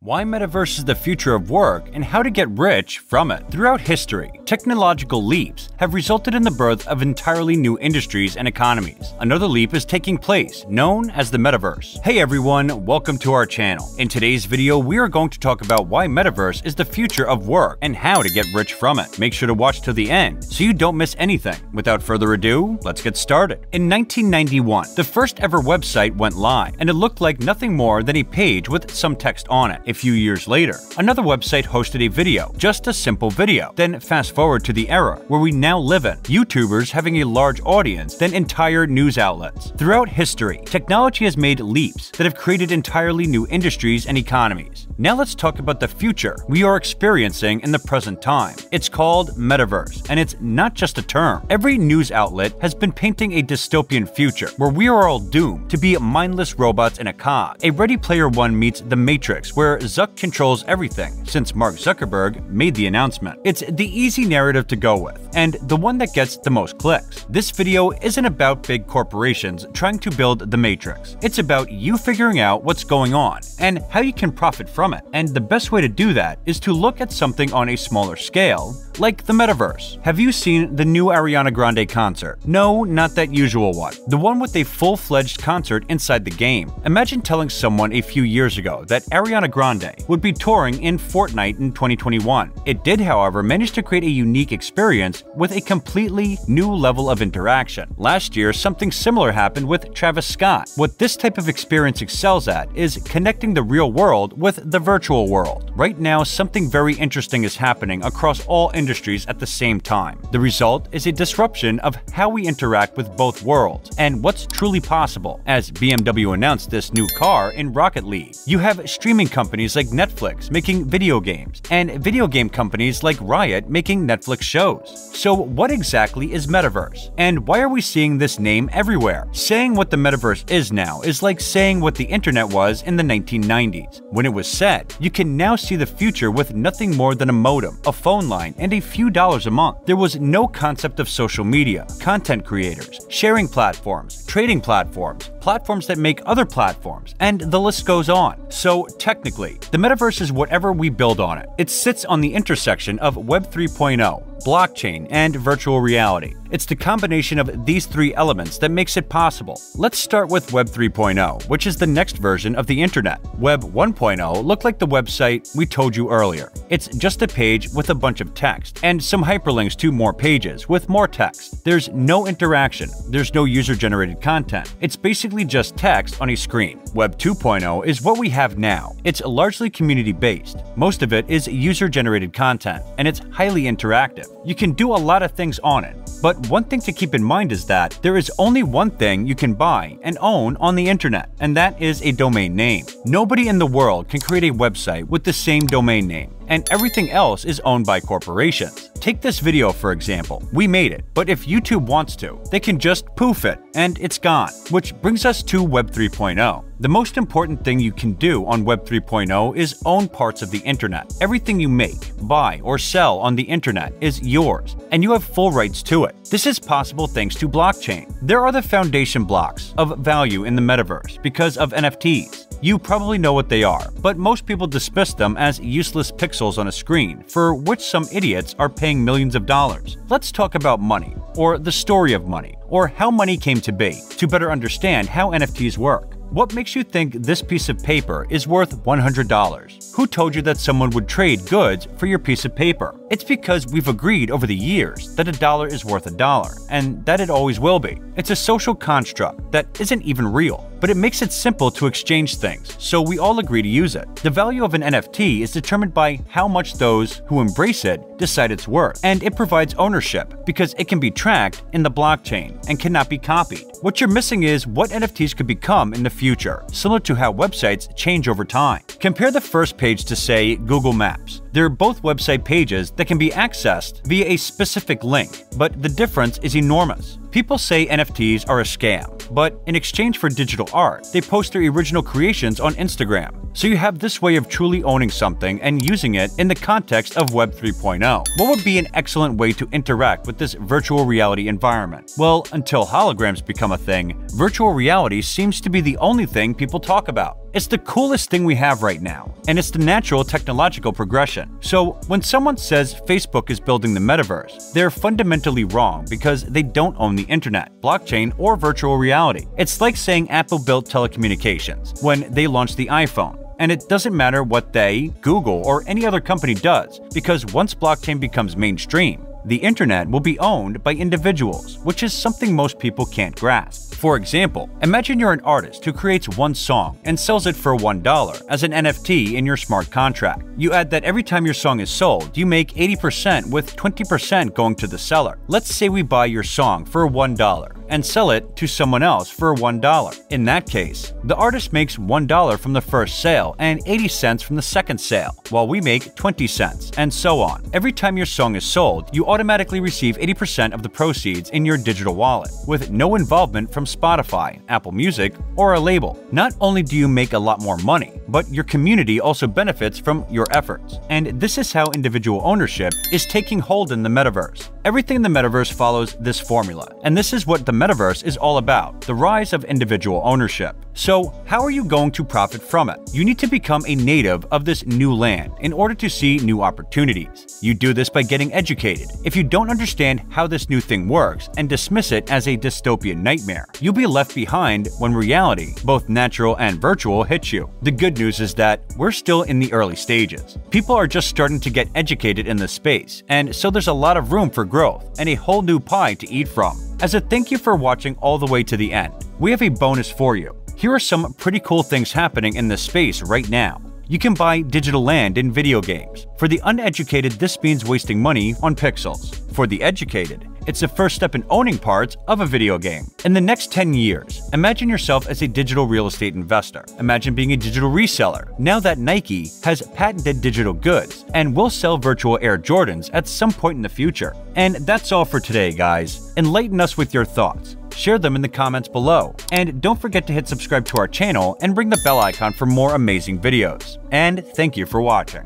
Why Metaverse is the future of work and how to get rich from it. Throughout history, technological leaps have resulted in the birth of entirely new industries and economies. Another leap is taking place, known as the Metaverse. Hey everyone, welcome to our channel. In today's video, we are going to talk about why Metaverse is the future of work and how to get rich from it. Make sure to watch to the end so you don't miss anything. Without further ado, let's get started. In 1991, the first ever website went live, and it looked like nothing more than a page with some text on it. A few years later, another website hosted a video, just a simple video. Then fast forward to the era where we now live in, YouTubers having a large audience, then entire news outlets. Throughout history, technology has made leaps that have created entirely new industries and economies. Now let's talk about the future we are experiencing in the present time. It's called Metaverse, and it's not just a term. Every news outlet has been painting a dystopian future where we are all doomed to be mindless robots in a cog. A Ready Player One meets The Matrix, where Zuck controls everything, since Mark Zuckerberg made the announcement. It's the easy narrative to go with, and the one that gets the most clicks. This video isn't about big corporations trying to build the Matrix. It's about you figuring out what's going on and how you can profit from it. And the best way to do that is to look at something on a smaller scale, like the Metaverse. Have you seen the new Ariana Grande concert? No, not that usual one. The one with a full-fledged concert inside the game. Imagine telling someone a few years ago that Ariana Grande Grande would be touring in Fortnite in 2021. It did, however, manage to create a unique experience with a completely new level of interaction. Last year, something similar happened with Travis Scott. What this type of experience excels at is connecting the real world with the virtual world. Right now, something very interesting is happening across all industries at the same time. The result is a disruption of how we interact with both worlds and what's truly possible, as BMW announced this new car in Rocket League. You have streaming companies companies like Netflix making video games, and video game companies like Riot making Netflix shows. So what exactly is Metaverse? And why are we seeing this name everywhere? Saying what the Metaverse is now is like saying what the internet was in the 1990s. When it was said, you can now see the future with nothing more than a modem, a phone line, and a few dollars a month. There was no concept of social media, content creators, sharing platforms, trading platforms, platforms that make other platforms, and the list goes on. So technically, the metaverse is whatever we build on it. It sits on the intersection of Web 3.0, blockchain, and virtual reality. It's the combination of these three elements that makes it possible. Let's start with Web 3.0, which is the next version of the internet. Web 1.0 looked like the website we told you earlier. It's just a page with a bunch of text, and some hyperlinks to more pages with more text. There's no interaction, there's no user-generated content. It's basically just text on a screen. Web 2.0 is what we have now. It's largely community-based. Most of it is user-generated content, and it's highly interactive. You can do a lot of things on it, but one thing to keep in mind is that there is only one thing you can buy and own on the internet, and that is a domain name. Nobody in the world can create a website with the same domain name and everything else is owned by corporations. Take this video for example. We made it, but if YouTube wants to, they can just poof it and it's gone. Which brings us to Web 3.0. The most important thing you can do on Web 3.0 is own parts of the internet. Everything you make, buy, or sell on the internet is yours, and you have full rights to it. This is possible thanks to blockchain. There are the foundation blocks of value in the metaverse because of NFTs. You probably know what they are, but most people dismiss them as useless pixels on a screen, for which some idiots are paying millions of dollars. Let's talk about money, or the story of money, or how money came to be, to better understand how NFTs work. What makes you think this piece of paper is worth $100? Who told you that someone would trade goods for your piece of paper? It's because we've agreed over the years that a dollar is worth a dollar, and that it always will be. It's a social construct that isn't even real, but it makes it simple to exchange things, so we all agree to use it. The value of an NFT is determined by how much those who embrace it decide it's worth, and it provides ownership because it can be tracked in the blockchain and cannot be copied. What you're missing is what NFTs could become in the future, similar to how websites change over time. Compare the first page to, say, Google Maps. They're both website pages that can be accessed via a specific link, but the difference is enormous. People say NFTs are a scam, but in exchange for digital art, they post their original creations on Instagram. So you have this way of truly owning something and using it in the context of Web 3.0. What would be an excellent way to interact with this virtual reality environment? Well, until holograms become a thing, virtual reality seems to be the only thing people talk about. It's the coolest thing we have right now, and it's the natural technological progression. So, when someone says Facebook is building the metaverse, they're fundamentally wrong because they don't own the internet, blockchain, or virtual reality. It's like saying Apple built telecommunications when they launched the iPhone. And it doesn't matter what they, Google, or any other company does, because once blockchain becomes mainstream, the internet will be owned by individuals, which is something most people can't grasp. For example, imagine you're an artist who creates one song and sells it for $1 as an NFT in your smart contract. You add that every time your song is sold, you make 80% with 20% going to the seller. Let's say we buy your song for $1 and sell it to someone else for $1. In that case, the artist makes $1 from the first sale and 80 cents from the second sale, while we make 20 cents, and so on. Every time your song is sold, you automatically receive 80% of the proceeds in your digital wallet, with no involvement from Spotify, Apple Music, or a label. Not only do you make a lot more money, but your community also benefits from your efforts. And this is how individual ownership is taking hold in the metaverse. Everything in the metaverse follows this formula, and this is what the metaverse is all about the rise of individual ownership. So, how are you going to profit from it? You need to become a native of this new land in order to see new opportunities. You do this by getting educated. If you don't understand how this new thing works and dismiss it as a dystopian nightmare, you'll be left behind when reality, both natural and virtual, hits you. The good news is that we're still in the early stages. People are just starting to get educated in this space, and so there's a lot of room for growth and a whole new pie to eat from. As a thank you for watching all the way to the end, we have a bonus for you. Here are some pretty cool things happening in this space right now. You can buy digital land in video games. For the uneducated, this means wasting money on pixels. For the educated, it's the first step in owning parts of a video game. In the next 10 years, imagine yourself as a digital real estate investor. Imagine being a digital reseller. Now that Nike has patented digital goods and will sell virtual Air Jordans at some point in the future. And that's all for today, guys. Enlighten us with your thoughts. Share them in the comments below. And don't forget to hit subscribe to our channel and ring the bell icon for more amazing videos. And thank you for watching.